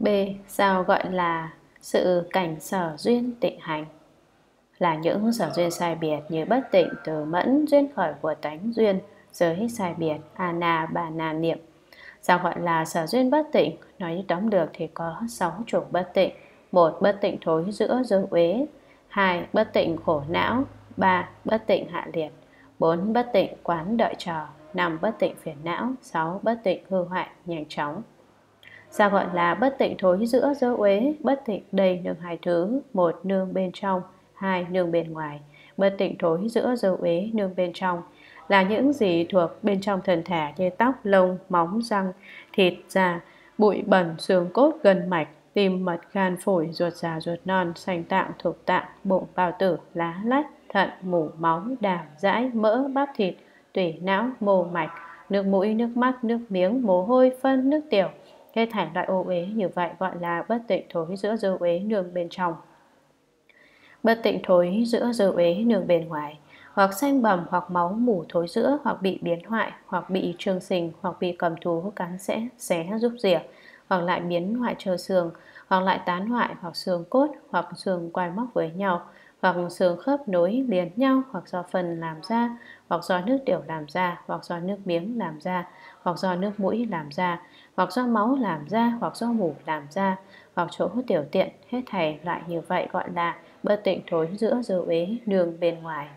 B. Sao gọi là sự cảnh sở duyên tịnh hành? Là những sở duyên sai biệt như bất tịnh từ mẫn duyên khởi của tánh duyên giới sai biệt ana bà na niệm. Sao gọi là sở duyên bất tịnh? Nói tóm được thì có sáu chủng bất tịnh. Một bất tịnh thối giữa dơ uế. Hai bất tịnh khổ não. Ba bất tịnh hạ liệt. Bốn bất tịnh quán đợi chờ. Năm bất tịnh phiền não. Sáu bất tịnh hư hoại nhanh chóng sao gọi là bất tịnh thối giữa dơ uế bất tịnh đầy nương hai thứ một nương bên trong hai nương bên ngoài bất tịnh thối giữa dơ uế nương bên trong là những gì thuộc bên trong thân thể như tóc, lông, móng, răng, thịt, da, bụi bẩn, xương cốt, gân mạch, tim, mật, gan, phổi, ruột già, ruột non, sanh tạng, thuộc tạng, bụng, bào tử, lá lách, thận, mủ, máu, đàm, dãi, mỡ, bắp thịt, tủy, não, mô mạch, nước mũi, nước mắt, nước miếng, mồ hôi, phân, nước tiểu. Hết thảy loại ô uế như vậy gọi là bất tịnh thối giữa dư uế nương bên trong. Bất tịnh thối giữa dư uế nương bên ngoài, hoặc xanh bầm hoặc máu mủ thối giữa, hoặc bị biến hoại, hoặc bị trương sình hoặc bị cầm thú cắn sẽ xé giúp rỉa hoặc lại biến hoại trơ xương, hoặc lại tán hoại, hoặc xương cốt, hoặc xương quai móc với nhau, hoặc xương khớp nối liền nhau, hoặc do phần làm ra, hoặc do nước tiểu làm ra, hoặc do nước miếng làm ra, hoặc do nước mũi làm ra hoặc do máu làm ra hoặc do mủ làm ra hoặc chỗ tiểu tiện hết thảy loại như vậy gọi là bất tịnh thối giữa dư uế đường bên ngoài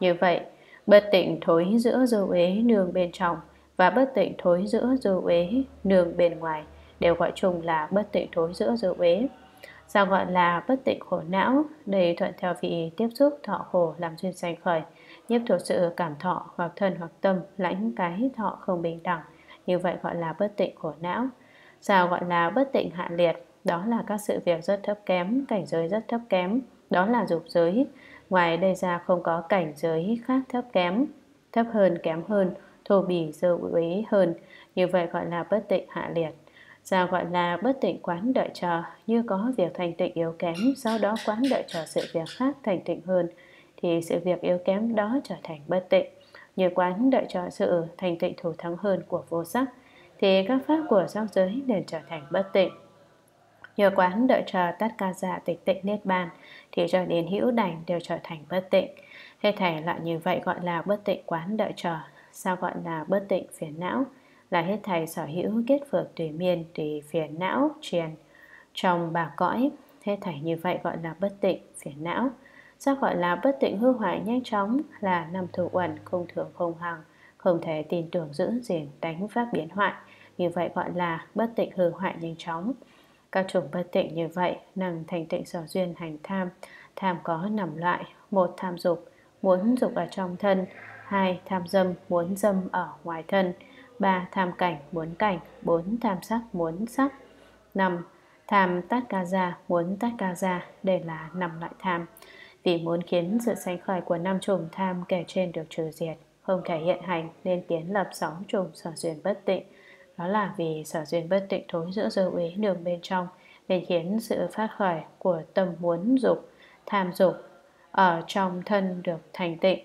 như vậy, bất tịnh thối giữa dư uế nương bên trong và bất tịnh thối giữa dư uế nương bên ngoài đều gọi chung là bất tịnh thối giữa dư uế. Sao gọi là bất tịnh khổ não? Đây thuận theo vị tiếp xúc thọ khổ làm duyên sanh khởi, nhiếp thuộc sự cảm thọ hoặc thân hoặc tâm lãnh cái thọ không bình đẳng. Như vậy gọi là bất tịnh của não. Sao gọi là bất tịnh hạ liệt? Đó là các sự việc rất thấp kém, cảnh giới rất thấp kém. Đó là dục giới, Ngoài đây ra không có cảnh giới khác thấp kém, thấp hơn kém hơn, thô bỉ dơ uế hơn, như vậy gọi là bất tịnh hạ liệt. Sao gọi là bất tịnh quán đợi chờ, như có việc thành tịnh yếu kém, sau đó quán đợi chờ sự việc khác thành tịnh hơn, thì sự việc yếu kém đó trở thành bất tịnh. Như quán đợi chờ sự thành tịnh thủ thắng hơn của vô sắc, thì các pháp của sắc giới nên trở thành bất tịnh. Nhờ quán đợi chờ tất ca dạ tịch tịnh niết bàn thì cho đến hữu đành đều trở thành bất tịnh. Thế thảy lại như vậy gọi là bất tịnh quán đợi chờ. Sao gọi là bất tịnh phiền não? Là hết thảy sở hữu kết phược tùy miên tùy phiền não truyền trong bà cõi. Thế thảy như vậy gọi là bất tịnh phiền não. Sao gọi là bất tịnh hư hoại nhanh chóng là năm thủ uẩn không thường không hằng không thể tin tưởng giữ gìn đánh pháp biến hoại. Như vậy gọi là bất tịnh hư hoại nhanh chóng. Các chủng bất tịnh như vậy năng thành tịnh sở duyên hành tham. Tham có nằm loại một Tham dục, muốn dục ở trong thân. Hai Tham dâm, muốn dâm ở ngoài thân. Ba Tham cảnh, muốn cảnh. Bốn Tham sắc, muốn sắc. Năm Tham tát ca gia, muốn tát ca gia Đây là năm loại tham. Vì muốn khiến sự sanh khởi của năm trùng tham kể trên được trừ diệt Không thể hiện hành nên kiến lập sáu trùng sở duyên bất tịnh đó là vì sở duyên bất tịnh thối giữa dư ý đường bên trong nên khiến sự phát khởi của tâm muốn dục, tham dục ở trong thân được thành tịnh.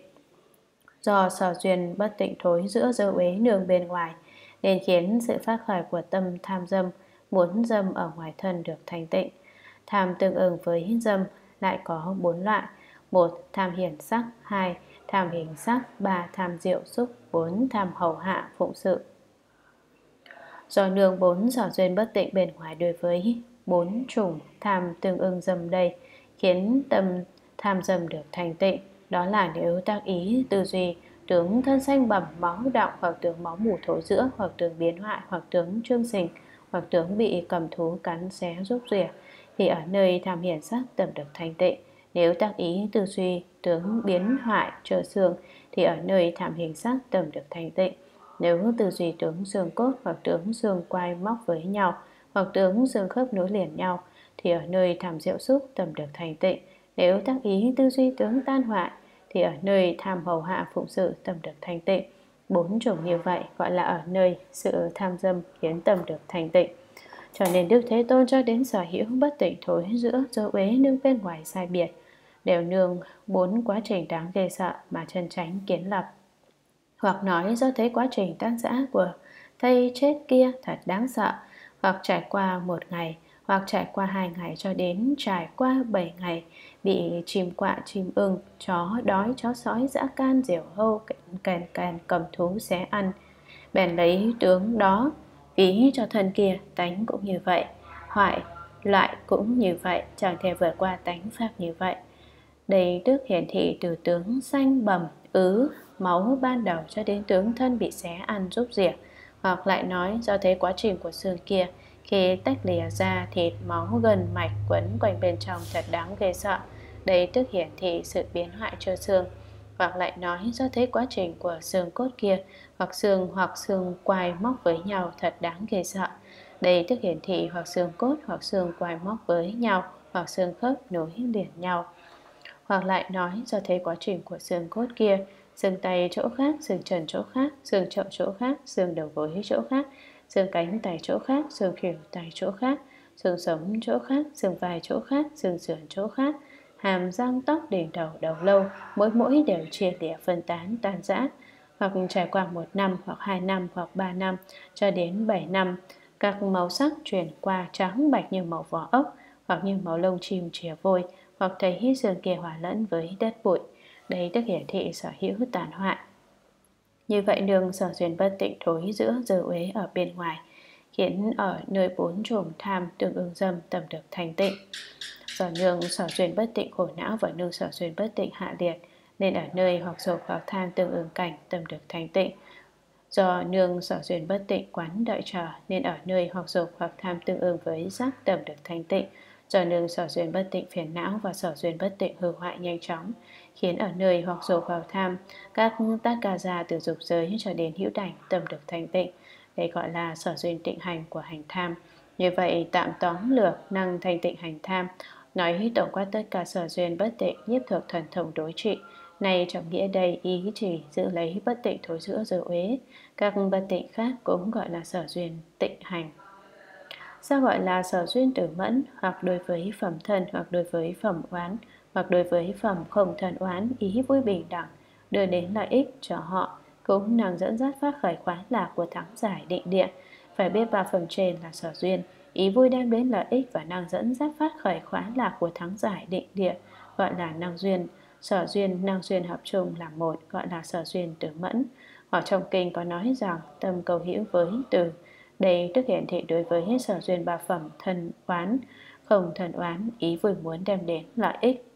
Do sở duyên bất tịnh thối giữa dư uế đường bên ngoài nên khiến sự phát khởi của tâm tham dâm, muốn dâm ở ngoài thân được thành tịnh. Tham tương ứng với dâm lại có bốn loại. một Tham hiển sắc, hai Tham hình sắc, ba Tham diệu xúc, bốn Tham hầu hạ phụng sự, do nương bốn sở duyên bất tịnh bên ngoài đối với bốn chủng tham tương ưng dâm đây khiến tâm tham dâm được thành tịnh. Đó là nếu tác ý tư duy tướng thân xanh bẩm máu động hoặc tướng máu mủ thối giữa hoặc tướng biến hoại hoặc tướng trương sình hoặc tướng bị cầm thú cắn xé rút rỉa thì ở nơi tham hiển sắc tầm được thành tịnh, nếu tác ý tư duy tướng biến hoại trở xương, thì ở nơi tham hình sắc tầm được thành tịnh, nếu tư duy tướng xương cốt hoặc tướng xương quai móc với nhau hoặc tướng xương khớp nối liền nhau, thì ở nơi tham diệu xúc tầm được thành tịnh. Nếu tác ý tư duy tướng tan hoại, thì ở nơi tham hầu hạ phụng sự tầm được thành tịnh. Bốn chủng như vậy gọi là ở nơi sự tham dâm khiến tầm được thành tịnh. Cho nên Đức Thế Tôn cho đến sở hữu bất tịnh thối giữa dấu uế nương bên ngoài sai biệt, đều nương bốn quá trình đáng ghê sợ mà chân tránh kiến lập. Hoặc nói do thấy quá trình tan rã của thây chết kia thật đáng sợ, hoặc trải qua một ngày, hoặc trải qua hai ngày cho đến trải qua bảy ngày, bị chim quạ chim ưng, chó đói, chó sói, dã can, diều hâu kèn kèn cầm thú xé ăn. Bèn lấy tướng đó ý cho thân kia tánh cũng như vậy, hoại loại cũng như vậy, chẳng thể vượt qua tánh pháp như vậy. Đây đức hiển thị từ tướng xanh bầm ứ, máu ban đầu cho đến tướng thân bị xé ăn rút rỉa hoặc lại nói do thấy quá trình của xương kia, khi tách lìa ra thịt, máu gần mạch quấn quanh bên trong thật đáng ghê sợ. Đây tức hiển thị sự biến hoại cho xương hoặc lại nói do thấy quá trình của xương cốt kia hoặc xương hoặc xương quai móc với nhau thật đáng ghê sợ. Đây tức hiển thị hoặc xương cốt hoặc xương quai móc với nhau hoặc xương khớp nối liền nhau. Hoặc lại nói do thấy quá trình của xương cốt kia xương tay chỗ khác, xương trần chỗ khác, xương chậu chỗ khác, xương đầu gối chỗ khác, xương cánh tay chỗ khác, xương khỉu tay chỗ khác, xương sống chỗ khác, xương vai chỗ khác, xương sườn chỗ khác, hàm răng tóc đỉnh đầu đầu lâu, mỗi mỗi đều chia tỉa phân tán tan rã, hoặc trải qua một năm hoặc hai năm hoặc ba năm cho đến bảy năm, các màu sắc chuyển qua trắng bạch như màu vỏ ốc hoặc như màu lông chim chìa vôi hoặc thấy xương kia hòa lẫn với đất bụi. Đây tức hiển thị sở hữu tàn hoại như vậy đường sở duyên bất tịnh thối giữa giờ uế ở bên ngoài khiến ở nơi bốn chùm tham tương ương dâm tầm được thành tịnh do nương sở duyên bất tịnh khổ não và nương sở duyên bất tịnh hạ liệt, nên ở nơi hoặc dục hoặc tham tương ứng cảnh, tâm được thành tịnh. Do nương sở duyên bất tịnh quán đợi chờ, nên ở nơi hoặc dục hoặc tham tương ứng với giác tâm được thành tịnh. Do nương sở duyên bất tịnh phiền não và sở duyên bất tịnh hư hoại nhanh chóng, khiến ở nơi hoặc dục hoặc tham các tác ca gia từ dục giới cho đến hữu đảnh, tâm được thành tịnh. Đây gọi là sở duyên tịnh hành của hành tham. Như vậy, tạm tóm lược, năng thành tịnh hành tham nói tổng quát tất cả sở duyên bất tịnh nhiếp thực thần thông đối trị. Này trong nghĩa đây, ý chỉ giữ lấy bất tịnh thối giữa giữa uế. Các bất tịnh khác cũng gọi là sở duyên tịnh hành. Sao gọi là sở duyên tử mẫn, hoặc đối với phẩm thân, hoặc đối với phẩm oán, hoặc đối với phẩm không thần oán, ý vui bình đẳng, đưa đến lợi ích cho họ, cũng năng dẫn dắt phát khởi khoái lạc của thắng giải định địa. Phải biết ba phẩm trên là sở duyên ý vui đem đến lợi ích và năng dẫn dắt phát khởi khóa lạc của thắng giải định địa, gọi là năng duyên. Sở duyên, năng duyên hợp chung là một, gọi là sở duyên tử mẫn. Ở trong kinh có nói rằng, tâm cầu hữu với từ. Đây tức hiển thị đối với sở duyên ba phẩm, thân oán. Không thần oán, ý vui muốn đem đến lợi ích.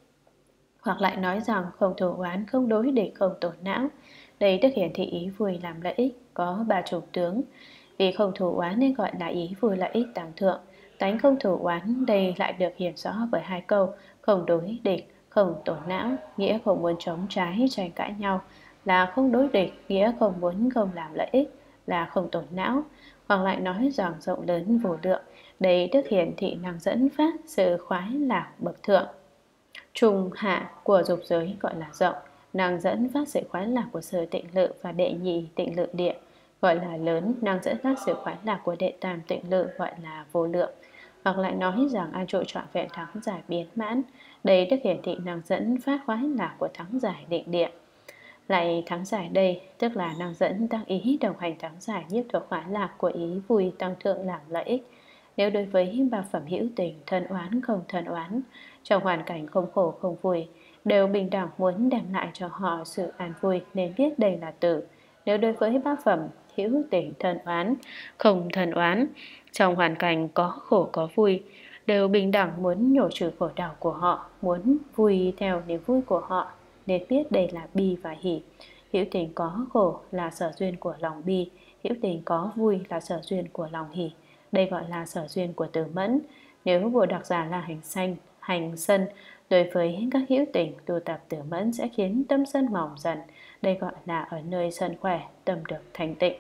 Hoặc lại nói rằng, không thù oán, không đối địch, không tổn não. Đây tức hiển thị ý vui làm lợi ích, có ba chủ tướng vì không thủ oán nên gọi là ý vui lợi ích tàng thượng. Tánh không thủ oán đây lại được hiển rõ bởi hai câu không đối địch không tổn não nghĩa không muốn chống trái tranh cãi nhau. Là không đối địch nghĩa không muốn không làm lợi ích là không tổn não. Hoặc lại nói rằng rộng lớn vô lượng đây đức hiển thị năng dẫn phát sự khoái lạc bậc thượng. Trung hạ của dục giới gọi là rộng, năng dẫn phát sự khoái lạc của sở tịnh lự và đệ nhị tịnh lự địa gọi là lớn, đang dẫn phát sự khoái lạc của đệ tam tịnh lự gọi là vô lượng. Hoặc lại nói rằng an trụ trọn vẹn thắng giải biến mãn, đây đức hiển thị năng dẫn phát khoái lạc của thắng giải định địa. Lại thắng giải đây, tức là năng dẫn tăng ý đồng hành thắng giải nhiếp thuộc khoái lạc của ý vui tăng thượng làm lợi ích. Nếu đối với ba phẩm hữu tình, thân oán không thân oán, trong hoàn cảnh không khổ không vui, đều bình đẳng muốn đem lại cho họ sự an vui nên biết đây là tử. Nếu đối với ba phẩm hữu tình thân oán, không thân oán, trong hoàn cảnh có khổ có vui, đều bình đẳng muốn nhổ trừ khổ đau của họ, muốn vui theo niềm vui của họ, nên biết đây là bi và hỷ. Hữu tình có khổ là sở duyên của lòng bi, hữu tình có vui là sở duyên của lòng hỷ. Đây gọi là sở duyên của tử mẫn. Nếu vừa đặc giả là hành sanh, hành sân đối với các hữu tình tu tập tử mẫn sẽ khiến tâm sân mỏng dần. Đây gọi là ở nơi sân khỏe, tâm được thành tịnh.